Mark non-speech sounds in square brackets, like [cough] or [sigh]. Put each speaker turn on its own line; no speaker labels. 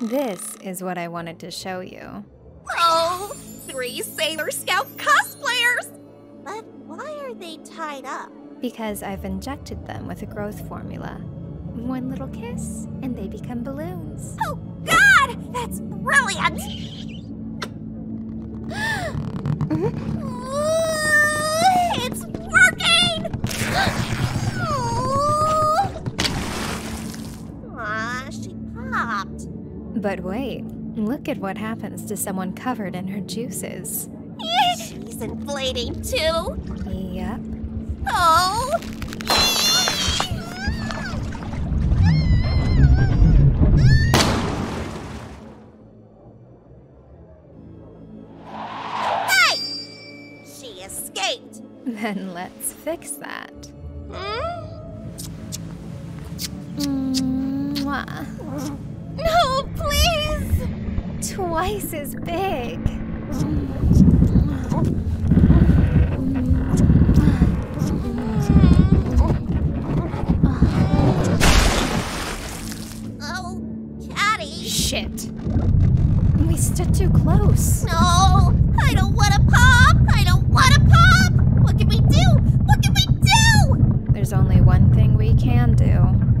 This is what I wanted to show you.
Oh, three Sailor Scout cosplayers! But why are they tied up?
Because I've injected them with a growth formula. One little kiss, and they become balloons.
Oh, God! That's brilliant!
But wait, look at what happens to someone covered in her juices.
[laughs] She's inflating too.
Yep.
Oh! Hey! She escaped.
Then let's fix that.
Hmm?
Mwah.
No, please!
Twice as big.
Oh,
Shit. We stood too close.
No, I don't want to pop. I don't want to pop. What can we do? What can we do?
There's only one thing we can do.